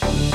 Bye.